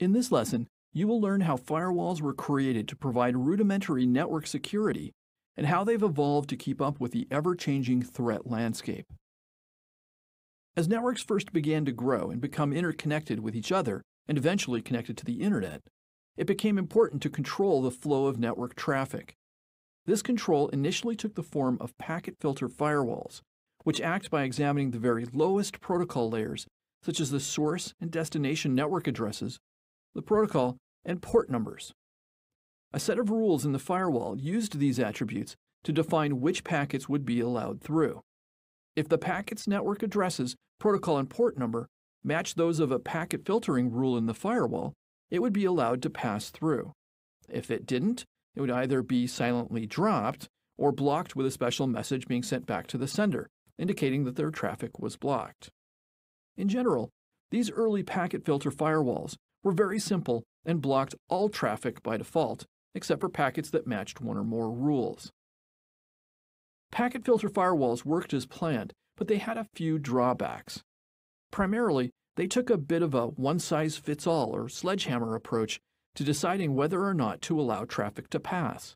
In this lesson, you will learn how firewalls were created to provide rudimentary network security and how they've evolved to keep up with the ever-changing threat landscape. As networks first began to grow and become interconnected with each other and eventually connected to the internet, it became important to control the flow of network traffic. This control initially took the form of packet filter firewalls, which act by examining the very lowest protocol layers, such as the source and destination network addresses, the protocol, and port numbers. A set of rules in the firewall used these attributes to define which packets would be allowed through. If the packet's network addresses, protocol, and port number match those of a packet filtering rule in the firewall, it would be allowed to pass through. If it didn't, it would either be silently dropped or blocked with a special message being sent back to the sender, indicating that their traffic was blocked. In general, these early packet filter firewalls were very simple and blocked all traffic by default, except for packets that matched one or more rules. Packet filter firewalls worked as planned, but they had a few drawbacks. Primarily, they took a bit of a one size fits all or sledgehammer approach to deciding whether or not to allow traffic to pass.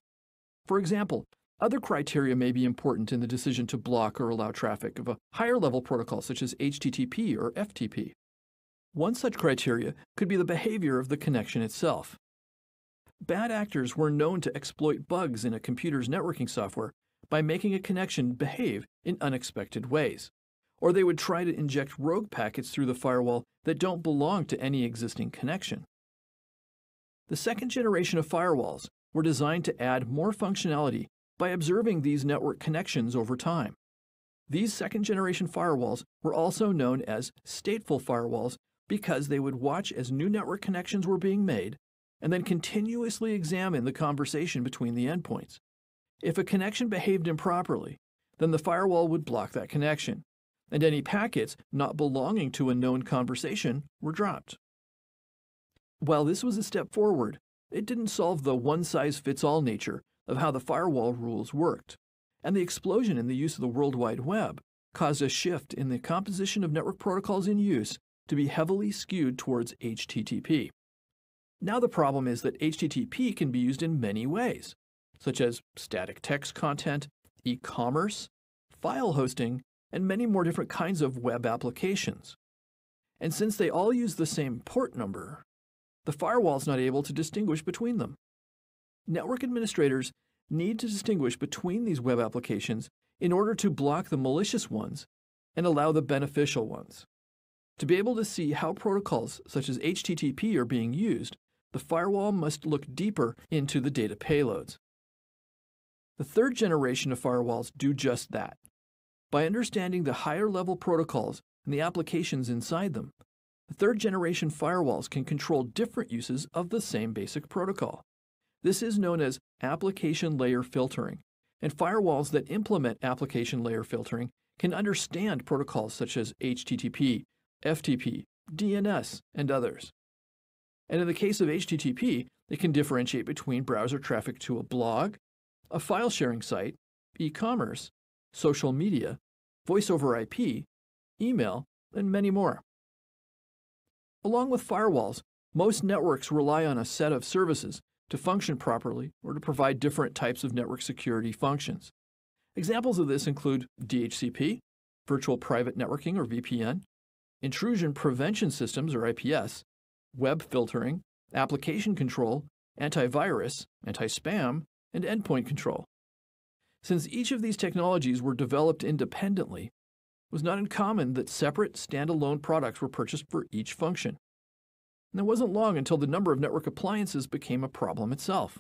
For example, other criteria may be important in the decision to block or allow traffic of a higher level protocol such as HTTP or FTP. One such criteria could be the behavior of the connection itself. Bad actors were known to exploit bugs in a computer's networking software by making a connection behave in unexpected ways. Or they would try to inject rogue packets through the firewall that don't belong to any existing connection. The second generation of firewalls were designed to add more functionality by observing these network connections over time. These second generation firewalls were also known as stateful firewalls because they would watch as new network connections were being made and then continuously examine the conversation between the endpoints. If a connection behaved improperly, then the firewall would block that connection, and any packets not belonging to a known conversation were dropped. While this was a step forward, it didn't solve the one size fits all nature of how the firewall rules worked, and the explosion in the use of the World Wide Web caused a shift in the composition of network protocols in use to be heavily skewed towards HTTP. Now the problem is that HTTP can be used in many ways, such as static text content, e-commerce, file hosting, and many more different kinds of web applications. And since they all use the same port number, the firewall is not able to distinguish between them. Network administrators need to distinguish between these web applications in order to block the malicious ones and allow the beneficial ones. To be able to see how protocols such as HTTP are being used, the firewall must look deeper into the data payloads. The third generation of firewalls do just that. By understanding the higher level protocols and the applications inside them, the third generation firewalls can control different uses of the same basic protocol. This is known as application layer filtering, and firewalls that implement application layer filtering can understand protocols such as HTTP, FTP, DNS, and others. And in the case of HTTP, they can differentiate between browser traffic to a blog, a file sharing site, e commerce, social media, voice over IP, email, and many more. Along with firewalls, most networks rely on a set of services to function properly or to provide different types of network security functions. Examples of this include DHCP, Virtual Private Networking or VPN, Intrusion Prevention Systems or IPS, web filtering, application control, antivirus, anti-spam, and endpoint control. Since each of these technologies were developed independently, it was not uncommon that separate standalone products were purchased for each function. And it wasn't long until the number of network appliances became a problem itself.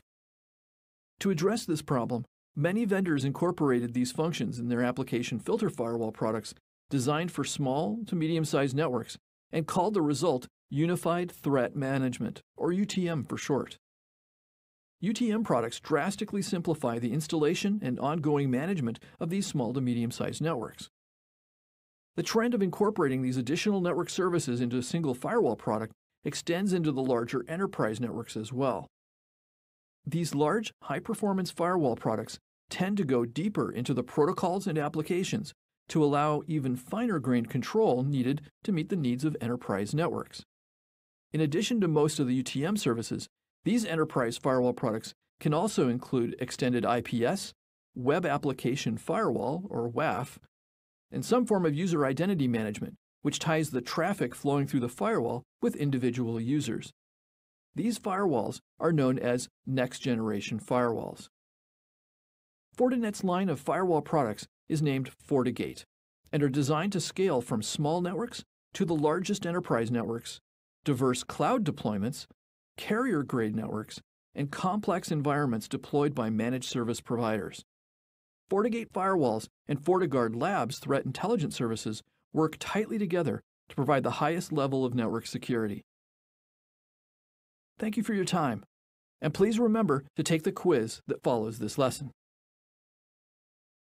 To address this problem, many vendors incorporated these functions in their application filter firewall products designed for small to medium sized networks and called the result Unified Threat Management, or UTM for short. UTM products drastically simplify the installation and ongoing management of these small to medium sized networks. The trend of incorporating these additional network services into a single firewall product extends into the larger enterprise networks as well. These large, high performance firewall products tend to go deeper into the protocols and applications to allow even finer grained control needed to meet the needs of enterprise networks. In addition to most of the UTM services, these enterprise firewall products can also include extended IPS, Web Application Firewall, or WAF, and some form of user identity management, which ties the traffic flowing through the firewall with individual users. These firewalls are known as next generation firewalls. Fortinet's line of firewall products is named FortiGate and are designed to scale from small networks to the largest enterprise networks, diverse cloud deployments, carrier grade networks, and complex environments deployed by managed service providers. FortiGate firewalls and FortiGuard Labs threat intelligence services work tightly together to provide the highest level of network security. Thank you for your time, and please remember to take the quiz that follows this lesson.